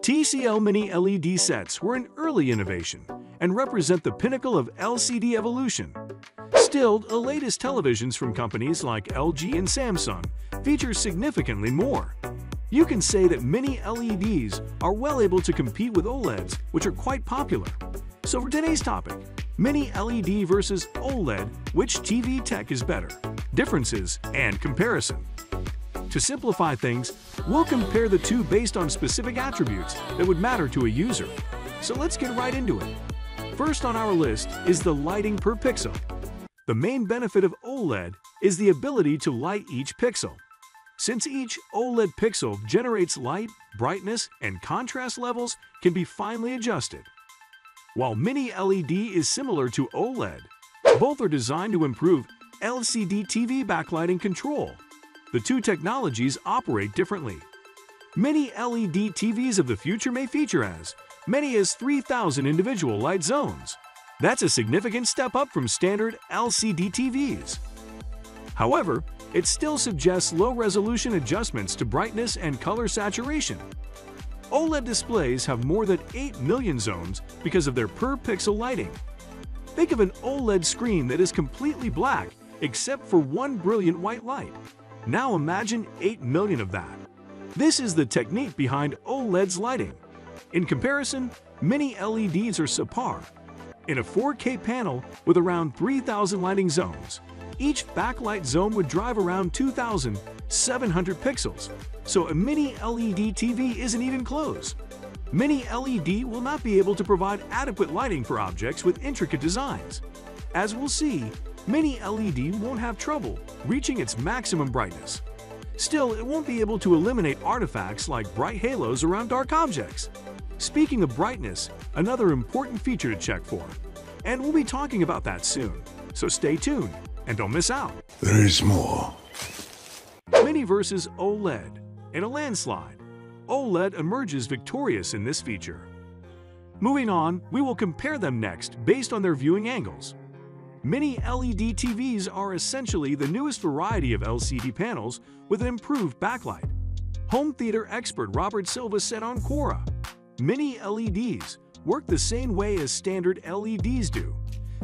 TCL Mini LED sets were an early innovation and represent the pinnacle of LCD evolution. Still, the latest televisions from companies like LG and Samsung feature significantly more. You can say that mini LEDs are well able to compete with OLEDs, which are quite popular. So for today's topic, mini LED versus OLED, which TV tech is better? Differences and comparison. To simplify things, we'll compare the two based on specific attributes that would matter to a user. So let's get right into it. First on our list is the lighting per pixel. The main benefit of OLED is the ability to light each pixel. Since each OLED pixel generates light, brightness, and contrast levels can be finely adjusted. While Mini LED is similar to OLED, both are designed to improve LCD TV backlighting control. The two technologies operate differently. Mini LED TVs of the future may feature as many as 3,000 individual light zones. That's a significant step up from standard LCD TVs. However, it still suggests low-resolution adjustments to brightness and color saturation. OLED displays have more than 8 million zones because of their per-pixel lighting. Think of an OLED screen that is completely black except for one brilliant white light. Now imagine 8 million of that. This is the technique behind OLED's lighting. In comparison, mini LEDs are subpar. In a 4K panel with around 3,000 lighting zones, each backlight zone would drive around 2,700 pixels, so a mini LED TV isn't even close. Mini LED will not be able to provide adequate lighting for objects with intricate designs. As we'll see, Mini LED won't have trouble reaching its maximum brightness. Still, it won't be able to eliminate artifacts like bright halos around dark objects. Speaking of brightness, another important feature to check for. And we'll be talking about that soon, so stay tuned and don't miss out. There is more. Mini versus OLED. In a landslide, OLED emerges victorious in this feature. Moving on, we will compare them next based on their viewing angles. Mini LED TVs are essentially the newest variety of LCD panels with an improved backlight. Home theater expert Robert Silva said on Quora, Mini LEDs work the same way as standard LEDs do.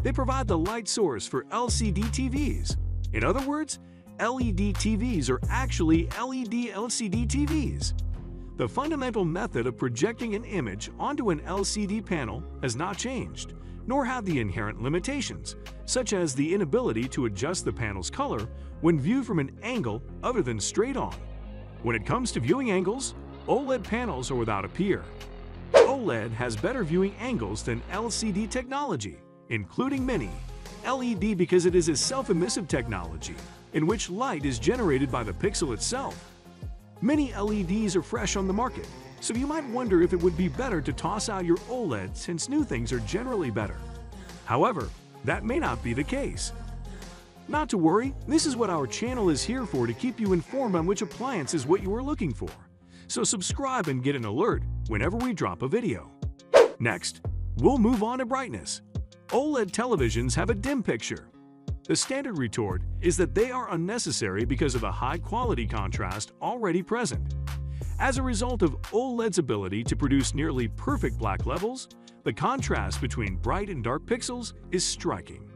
They provide the light source for LCD TVs. In other words, LED TVs are actually LED LCD TVs. The fundamental method of projecting an image onto an LCD panel has not changed, nor have the inherent limitations, such as the inability to adjust the panel's color when viewed from an angle other than straight on. When it comes to viewing angles, OLED panels are without a peer. OLED has better viewing angles than LCD technology, including Mini. LED because it is a self-emissive technology in which light is generated by the pixel itself. Mini LEDs are fresh on the market, so you might wonder if it would be better to toss out your OLED since new things are generally better. However, that may not be the case. Not to worry, this is what our channel is here for to keep you informed on which appliance is what you are looking for. So subscribe and get an alert whenever we drop a video. Next, we'll move on to brightness. OLED televisions have a dim picture. The standard retort is that they are unnecessary because of the high-quality contrast already present. As a result of OLED's ability to produce nearly perfect black levels, the contrast between bright and dark pixels is striking.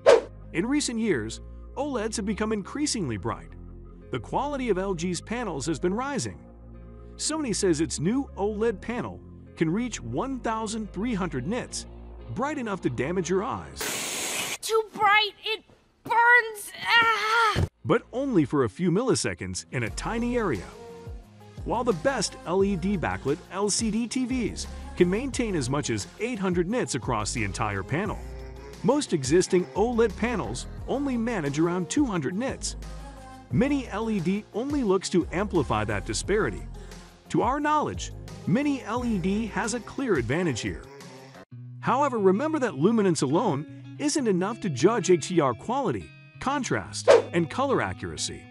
In recent years, OLEDs have become increasingly bright. The quality of LG's panels has been rising. Sony says its new OLED panel can reach 1,300 nits, bright enough to damage your eyes. Too bright, it burns! Ah! but only for a few milliseconds in a tiny area. While the best LED backlit LCD TVs can maintain as much as 800 nits across the entire panel, most existing OLED panels only manage around 200 nits. Mini LED only looks to amplify that disparity. To our knowledge, Mini LED has a clear advantage here. However, remember that luminance alone isn't enough to judge HDR quality, contrast, and color accuracy.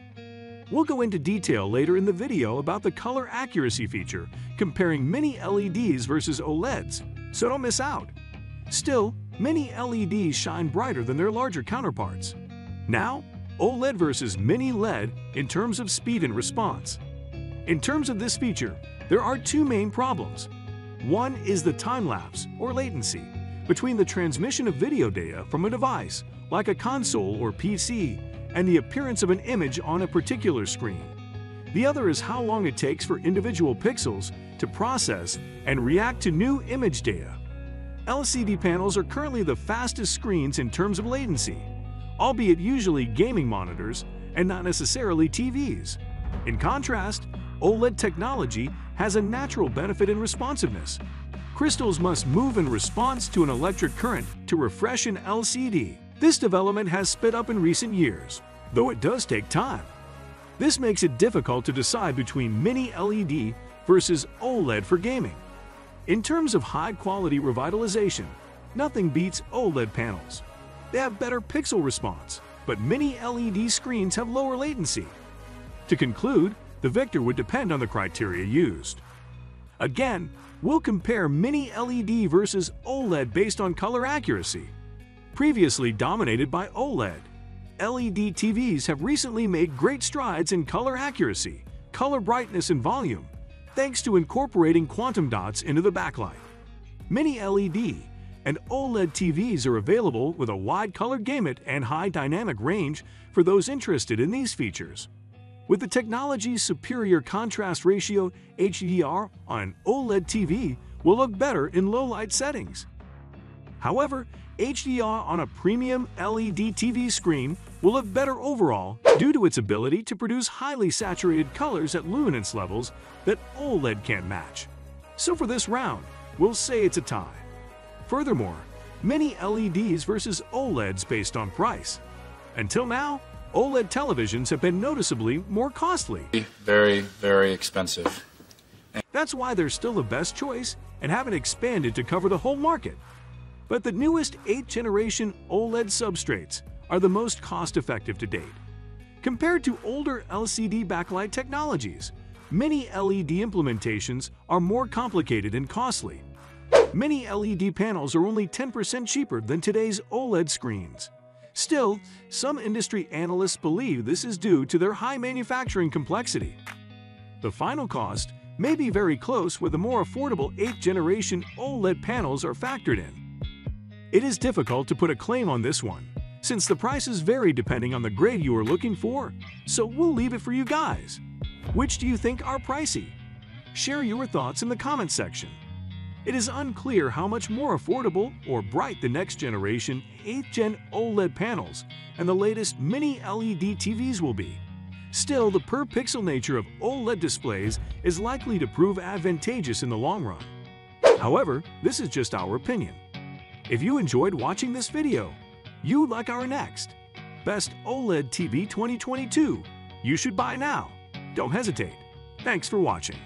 We'll go into detail later in the video about the color accuracy feature comparing mini LEDs versus OLEDs, so don't miss out. Still, mini LEDs shine brighter than their larger counterparts. Now, OLED versus mini LED in terms of speed and response. In terms of this feature, there are two main problems. One is the time lapse, or latency, between the transmission of video data from a device, like a console or PC, and the appearance of an image on a particular screen. The other is how long it takes for individual pixels to process and react to new image data. LCD panels are currently the fastest screens in terms of latency, albeit usually gaming monitors and not necessarily TVs. In contrast, OLED technology has a natural benefit in responsiveness. Crystals must move in response to an electric current to refresh an LCD. This development has sped up in recent years, though it does take time. This makes it difficult to decide between mini LED versus OLED for gaming. In terms of high-quality revitalization, nothing beats OLED panels. They have better pixel response, but mini LED screens have lower latency. To conclude, the victor would depend on the criteria used. Again, we'll compare mini LED versus OLED based on color accuracy. Previously dominated by OLED, LED TVs have recently made great strides in color accuracy, color brightness and volume, thanks to incorporating quantum dots into the backlight. Mini LED and OLED TVs are available with a wide color gamut and high dynamic range for those interested in these features. With the technology's superior contrast ratio, HDR on an OLED TV will look better in low-light settings. However, HDR on a premium LED TV screen will look better overall due to its ability to produce highly saturated colors at luminance levels that OLED can't match. So for this round, we'll say it's a tie. Furthermore, mini LEDs versus OLEDs based on price. Until now, OLED televisions have been noticeably more costly. Very, very expensive. That's why they're still the best choice and haven't expanded to cover the whole market. But the newest 8th generation OLED substrates are the most cost-effective to date. Compared to older LCD backlight technologies, mini LED implementations are more complicated and costly. Mini LED panels are only 10% cheaper than today's OLED screens. Still, some industry analysts believe this is due to their high manufacturing complexity. The final cost may be very close where the more affordable 8th generation OLED panels are factored in. It is difficult to put a claim on this one, since the prices vary depending on the grade you are looking for, so we'll leave it for you guys. Which do you think are pricey? Share your thoughts in the comments section. It is unclear how much more affordable or bright the next generation 8th Gen OLED panels and the latest mini LED TVs will be. Still, the per-pixel nature of OLED displays is likely to prove advantageous in the long run. However, this is just our opinion. If you enjoyed watching this video, you like our next Best OLED TV 2022, you should buy now. Don't hesitate. Thanks for watching.